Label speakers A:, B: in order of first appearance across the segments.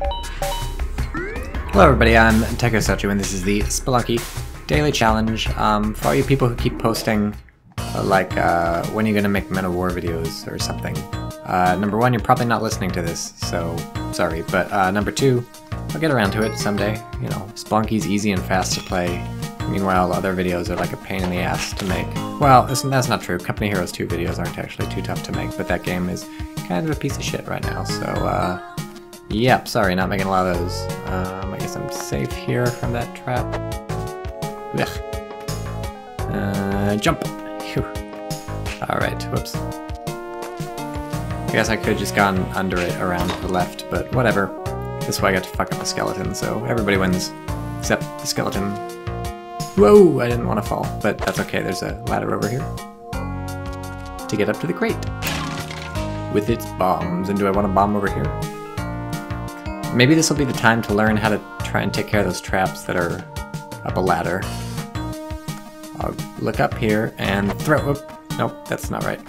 A: Hello everybody, I'm TychoCelchuuu and this is the Spelunky Daily Challenge. Um, for all you people who keep posting, uh, like, uh, when are you gonna make Men of War videos or something? Uh, number one, you're probably not listening to this, so sorry. But uh, number two, I'll get around to it someday. You know, Spelunky's easy and fast to play. Meanwhile, other videos are like a pain in the ass to make. Well, that's not true. Company Heroes 2 videos aren't actually too tough to make, but that game is kind of a piece of shit right now, so, uh, Yep, sorry, not making a lot of those. Um, I guess I'm safe here from that trap. Uh, jump! Alright, whoops. I guess I could have just gone under it around the left, but whatever. This way I got to fuck up the skeleton, so everybody wins. Except the skeleton. Whoa! I didn't want to fall, but that's okay, there's a ladder over here. To get up to the crate. With its bombs. And do I want to bomb over here? Maybe this will be the time to learn how to try and take care of those traps that are up a ladder. I'll look up here and throw- Whoop. Nope, that's not right.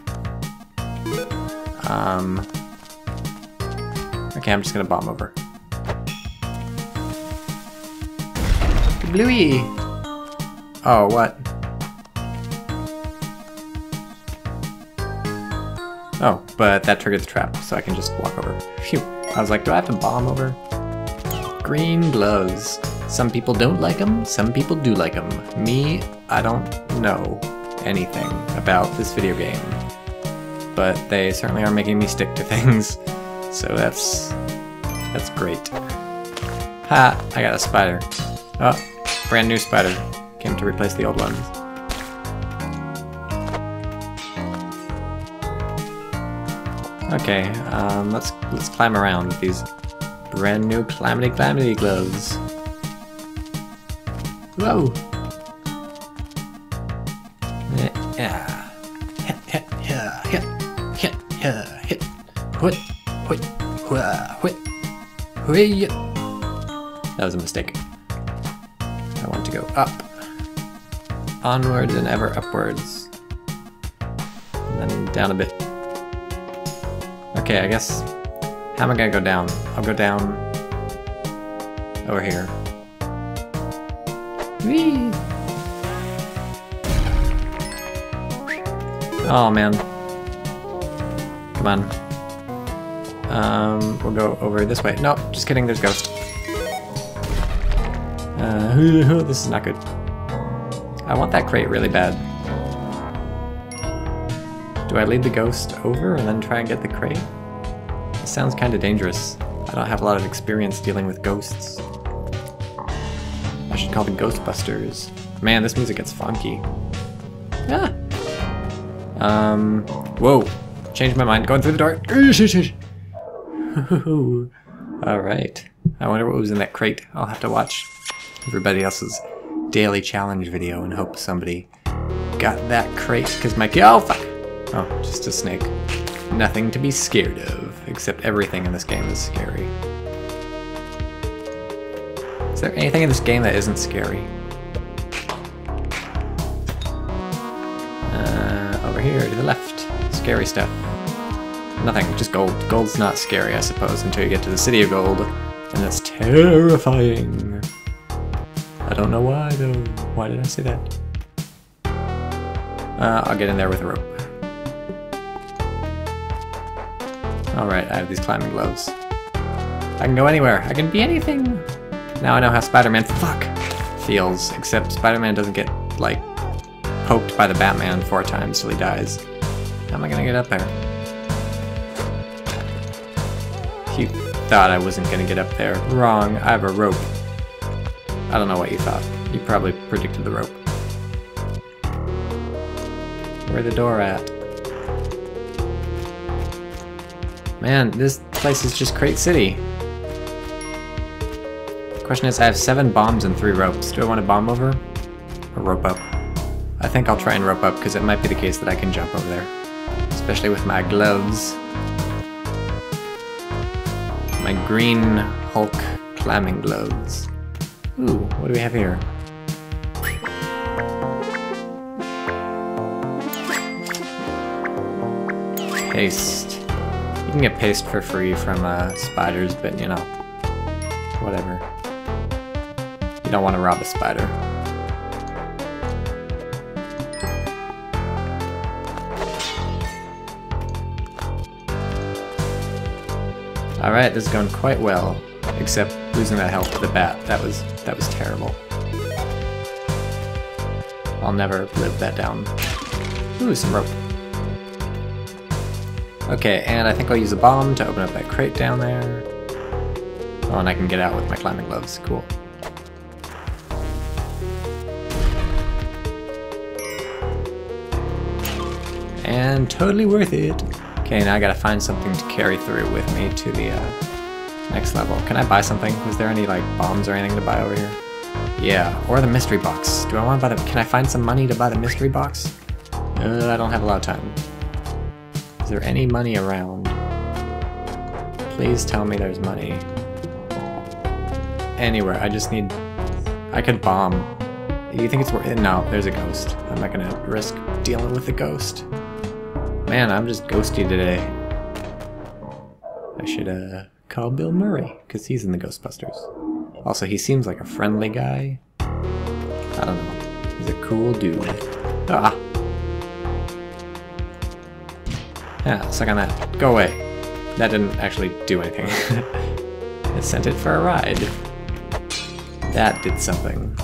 A: Um... Okay, I'm just gonna bomb over. Bluey! Oh, what? Oh, but that triggered the trap, so I can just walk over. Phew. I was like, do I have to bomb over? Green gloves. Some people don't like them, some people do like them. Me, I don't know anything about this video game. But they certainly are making me stick to things. So that's... that's great. Ha! I got a spider. Oh, brand new spider. Came to replace the old ones. Okay, um, let's let's climb around with these brand new clamity clamity gloves. Whoa! Yeah. Hit, hit, yeah, hit, hit, yeah, hit. Hut, hut, hua, hut, hui. That was a mistake. I want to go up. Onwards and ever upwards. And then down a bit. Okay, I guess... How am I gonna go down? I'll go down... over here. Whee! Oh, man. Come on. Um, we'll go over this way. No, just kidding, there's Ghost. Uh, this is not good. I want that crate really bad. Do I lead the ghost over and then try and get the crate? Sounds kind of dangerous. I don't have a lot of experience dealing with ghosts. I should call the Ghostbusters. Man, this music gets funky. Ah! Um, whoa. Changed my mind. Going through the door. Alright. I wonder what was in that crate. I'll have to watch everybody else's daily challenge video and hope somebody got that crate because my- Oh, fuck! Oh, just a snake. Nothing to be scared of, except everything in this game is scary. Is there anything in this game that isn't scary? Uh, over here to the left. Scary stuff. Nothing, just gold. Gold's not scary, I suppose, until you get to the City of Gold, and that's terrifying. I don't know why, though. Why did I say that? Uh, I'll get in there with a rope. Alright, I have these climbing gloves. I can go anywhere. I can be anything. Now I know how Spider-Man fuck feels, except Spider-Man doesn't get, like, poked by the Batman four times till he dies. How am I gonna get up there? You thought I wasn't gonna get up there. Wrong, I have a rope. I don't know what you thought. You probably predicted the rope. Where the door at? Man, this place is just Crate City. Question is, I have seven bombs and three ropes. Do I want to bomb over? Or rope up? I think I'll try and rope up, because it might be the case that I can jump over there. Especially with my gloves. My green Hulk climbing gloves. Ooh, what do we have here? Paste. You can get paste for free from uh, spiders, but you know, whatever. You don't want to rob a spider. Alright, this is going quite well. Except losing that health to the bat. That was that was terrible. I'll never live that down. Ooh, some rope. Okay, and I think I'll use a bomb to open up that crate down there. Oh, and I can get out with my climbing gloves. Cool. And totally worth it. Okay, now I gotta find something to carry through with me to the uh, next level. Can I buy something? Was there any like bombs or anything to buy over here? Yeah, or the mystery box. Do I want to buy the... Can I find some money to buy the mystery box? Uh, I don't have a lot of time. Is there any money around? Please tell me there's money. Anywhere, I just need... I could bomb. You think it's worth it? No, there's a ghost. I'm not gonna risk dealing with a ghost. Man, I'm just ghosty today. I should, uh, call Bill Murray, because he's in the Ghostbusters. Also, he seems like a friendly guy. I don't know. He's a cool dude. Ah! Yeah, suck on that. Go away. That didn't actually do anything. it sent it for a ride. That did something.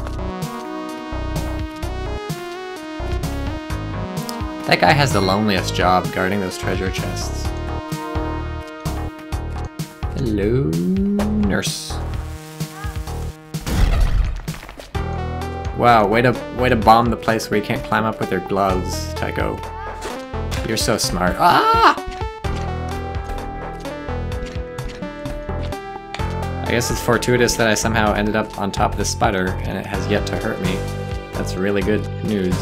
A: That guy has the loneliest job guarding those treasure chests. Hello, nurse. Wow, way to way to bomb the place where you can't climb up with your gloves, Tycho. You're so smart. Ah! I guess it's fortuitous that I somehow ended up on top of this spider and it has yet to hurt me. That's really good news.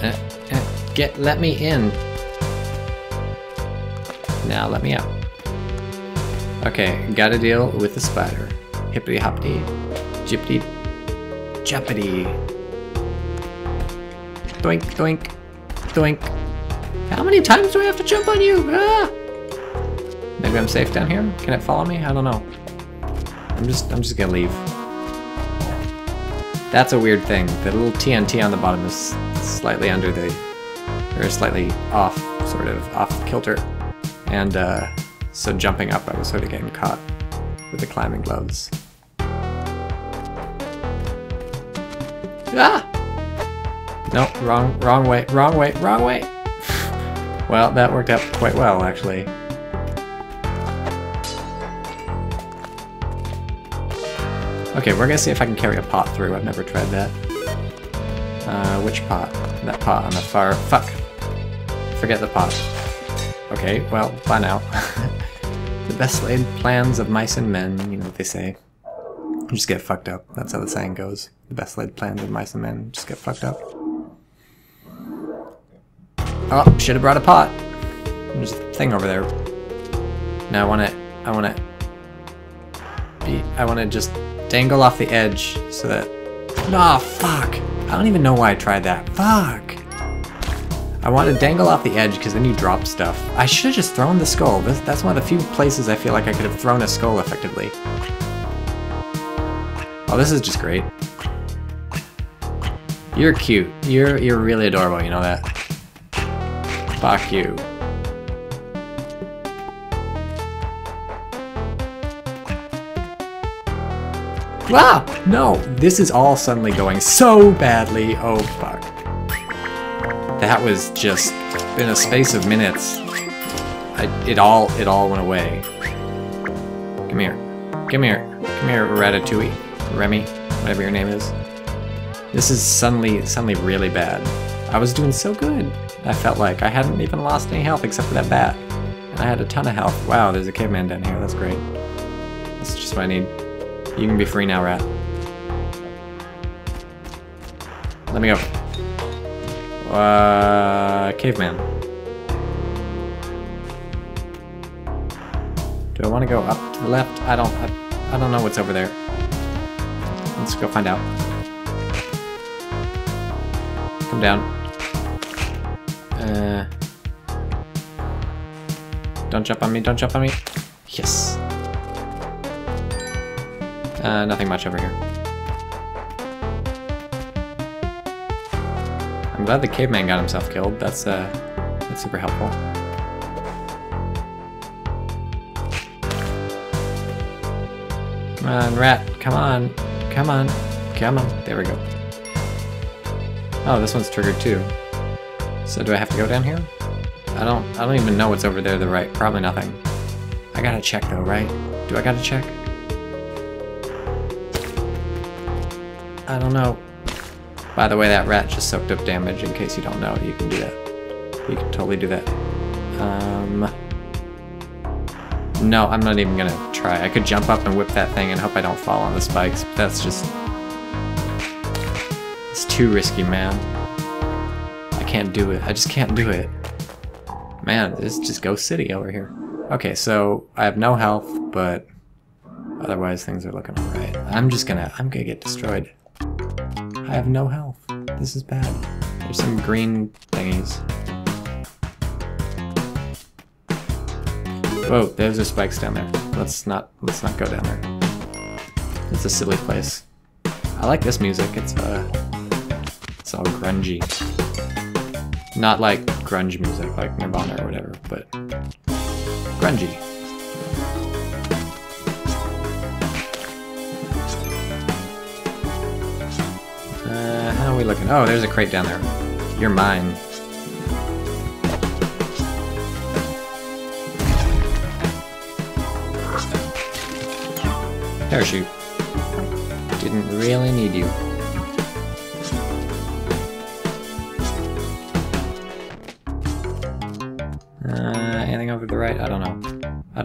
A: Uh, uh, get, let me in. Now let me out. Okay, gotta deal with the spider. Hippity hoppity, jippity, jumpity. Doink, doink, doink. How many times do I have to jump on you? Ah! Maybe I'm safe down here? Can it follow me? I don't know. I'm just, I'm just gonna leave. That's a weird thing. The little TNT on the bottom is slightly under the, or slightly off, sort of, off kilter. And uh, so jumping up, I was sort of getting caught with the climbing gloves. Ah! No, wrong, wrong way, wrong way, wrong way! well, that worked out quite well, actually. Okay, we're gonna see if I can carry a pot through. I've never tried that. Uh, which pot? That pot on the far... Fuck! Forget the pot. Okay, well, bye now. the best laid plans of mice and men, you know what they say. Just get fucked up. That's how the saying goes. The best laid plans of mice and men just get fucked up. Oh, should have brought a pot. There's a thing over there. Now I want to, I want to be, I want to just dangle off the edge so that, oh fuck. I don't even know why I tried that. Fuck. I want to dangle off the edge because then you drop stuff. I should have just thrown the skull. That's one of the few places I feel like I could have thrown a skull effectively. Oh, this is just great. You're cute. You're you're really adorable, you know that? Fuck you. Wow! No! This is all suddenly going so badly. Oh, fuck. That was just, in a space of minutes, I, it all, it all went away. Come here. Come here. Come here, Ratatouille. Remy, whatever your name is. This is suddenly, suddenly really bad. I was doing so good. I felt like I hadn't even lost any health except for that bat. And I had a ton of health. Wow, there's a caveman down here. That's great. That's just what I need. You can be free now, rat. Let me go. Uh, caveman. Do I want to go up to the left? I don't. I, I don't know what's over there. Let's go find out. Come down. Don't jump on me, don't jump on me. Yes. Uh, nothing much over here. I'm glad the caveman got himself killed. That's uh, that's super helpful. Come on, rat. Come on. Come on. Come on. There we go. Oh, this one's triggered too. So do I have to go down here? I don't I don't even know what's over there to the right. Probably nothing. I gotta check though, right? Do I gotta check? I don't know. By the way, that rat just soaked up damage, in case you don't know. You can do that. You can totally do that. Um... No, I'm not even gonna try. I could jump up and whip that thing and hope I don't fall on the spikes, but that's just... It's too risky, man. Can't do it. I just can't do it. Man, this is just Ghost City over here. Okay, so I have no health, but otherwise things are looking alright. I'm just gonna, I'm gonna get destroyed. I have no health. This is bad. There's some green thingies. Whoa, there's the spikes down there. Let's not, let's not go down there. It's a silly place. I like this music. It's uh, it's all grungy. Not like grunge music, like Nirvana or whatever, but grungy. Uh, how are we looking? Oh, there's a crate down there. You're mine. Parachute. Didn't really need you.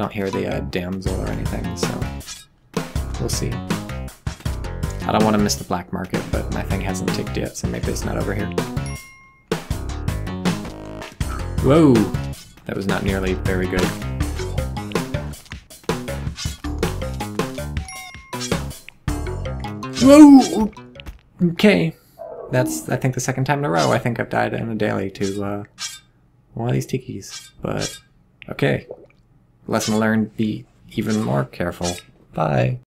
A: Don't hear the uh, damsel or anything, so we'll see. I don't want to miss the black market, but my thing hasn't ticked yet, so maybe it's not over here. Whoa! That was not nearly very good. Whoa! Okay. That's, I think, the second time in a row I think I've died in a daily to uh, one of these tikis. But, okay. Lesson learned, be even more careful. Bye.